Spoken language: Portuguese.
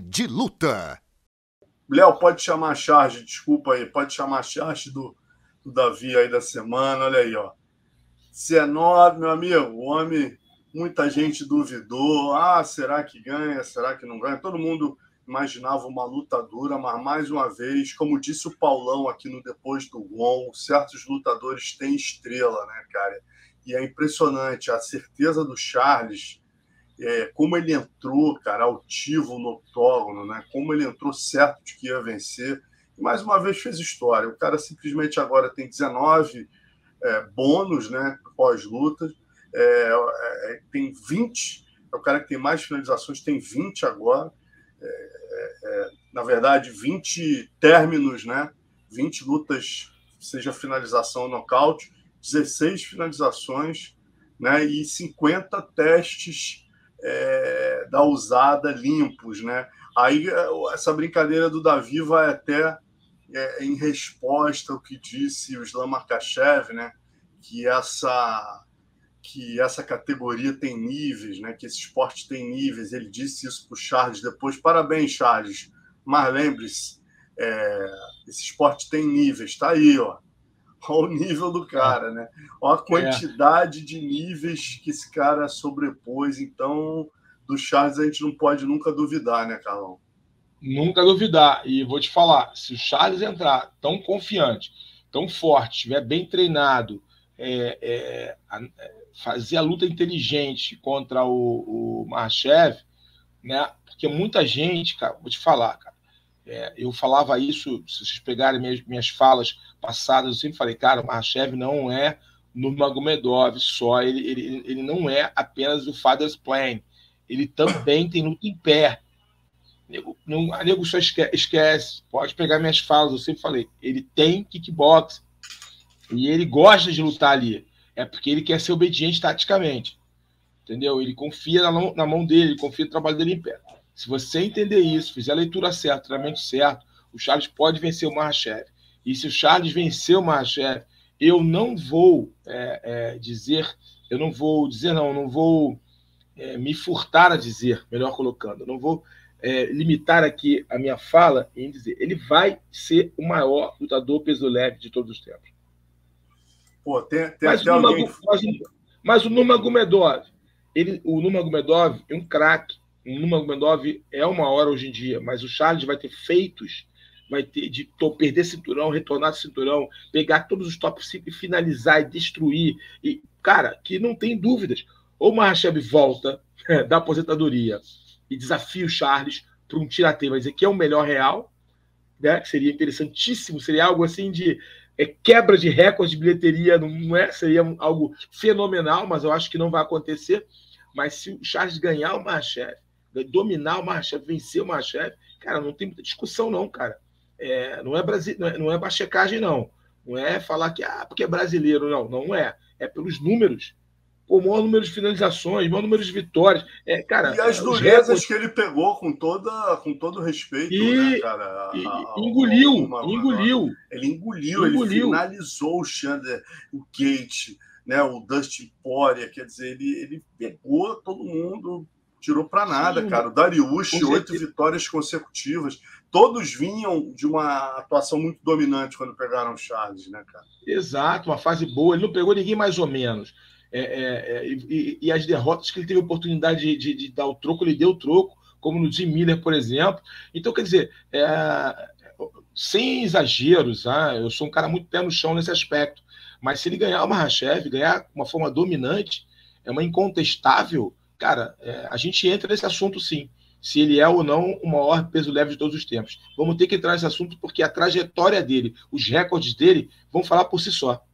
De Luta. Léo, pode chamar a charge, desculpa aí, pode chamar a charge do, do Davi aí da semana, olha aí, ó. 19, meu amigo, o homem, muita gente duvidou. Ah, será que ganha? Será que não ganha? Todo mundo imaginava uma luta dura, mas mais uma vez, como disse o Paulão aqui no Depois do Gon, certos lutadores têm estrela, né, cara? E é impressionante a certeza do Charles, é, como ele entrou, cara, altivo no octógono, né? Como ele entrou certo de que ia vencer. E mais uma vez fez história. O cara simplesmente agora tem 19 é, bônus, né? Pós-luta. É, é, tem 20. É o cara que tem mais finalizações, tem 20 agora. É, é, na verdade, 20 términos, né? 20 lutas, seja finalização ou nocaute, 16 finalizações né? e 50 testes é, da usada limpos. Né? Aí essa brincadeira do Davi vai até é, em resposta ao que disse o Islam Makachev, né? que essa que essa categoria tem níveis, né? que esse esporte tem níveis. Ele disse isso para o Charles depois. Parabéns, Charles. Mas lembre-se, é, esse esporte tem níveis. Está aí, ó. Olha o nível do cara, né? Olha a quantidade é. de níveis que esse cara sobrepôs. Então, do Charles a gente não pode nunca duvidar, né, Carlão? Nunca duvidar. E vou te falar, se o Charles entrar tão confiante, tão forte, estiver bem treinado, é, é, fazer a luta inteligente contra o, o Marchev, né? Porque muita gente, cara, vou te falar, cara, é, eu falava isso, se vocês pegarem minhas, minhas falas passadas, eu sempre falei, cara, o Marchev não é Nurmagomedov só, ele, ele, ele não é apenas o Father's Plan, ele também tem luta em pé. Nego, não, a nego só esquece, esquece, pode pegar minhas falas, eu sempre falei, ele tem kickbox e ele gosta de lutar ali é porque ele quer ser obediente taticamente. Entendeu? Ele confia na na mão dele, ele confia no trabalho dele em pé. Se você entender isso, fizer a leitura certa, o treinamento certo, o Charles pode vencer o Mahashev. E se o Charles vencer o Mahashev, eu não vou é, é, dizer, eu não vou dizer, não, não vou é, me furtar a dizer, melhor colocando, eu não vou é, limitar aqui a minha fala em dizer, ele vai ser o maior lutador peso leve de todos os tempos. Pô, tem, tem mas, até o alguém... mas, mas, o Nurmagomedov, ele, o Nurmagomedov é um craque. O Nurmagomedov é uma hora hoje em dia, mas o Charles vai ter feitos, vai ter de perder cinturão, retornar cinturão, pegar todos os top 5 e finalizar e destruir. E, cara, que não tem dúvidas. Ou o Mahashev volta da aposentadoria e desafia o Charles para um vai dizer que é o melhor real, né? seria interessantíssimo, seria algo assim de é, quebra de recorde de bilheteria, não é? Seria algo fenomenal, mas eu acho que não vai acontecer. Mas se o Charles ganhar o Mahachef, dominar o Mahachef, vencer o Mahachef, cara, não tem muita discussão, não, cara. É, não, é Brasi não, é, não é bachecagem, não. Não é falar que ah, porque é brasileiro, não. Não é. É pelos números o maior número de finalizações, o maior número de vitórias. É, cara, e as durezas recordes... que ele pegou com, toda, com todo respeito, e, né, cara? A, a, engoliu, uma, engoliu. Ele engoliu, engoliu, ele finalizou o Chandler, o Kate, né, o Dustin Poirier, quer dizer, ele, ele pegou todo mundo, tirou para nada, Sim, cara. O Dariush, oito vitórias consecutivas. Todos vinham de uma atuação muito dominante quando pegaram o Charles, né, cara? Exato, uma fase boa. Ele não pegou ninguém mais ou menos. É, é, é, e, e, as derrotas que ele teve oportunidade de, de, de, dar o troco, ele deu o troco, como no Jim Miller, por exemplo. Então, quer dizer, é, sem exageros, ah, eu sou um cara muito pé no chão nesse aspecto, mas se ele ganhar uma Rachev, ganhar uma forma dominante, é uma incontestável, cara, é, a gente entra nesse assunto sim. Se ele é ou não o maior peso leve de todos os tempos. Vamos ter que entrar nesse assunto porque a trajetória dele, os recordes dele, vão falar por si só.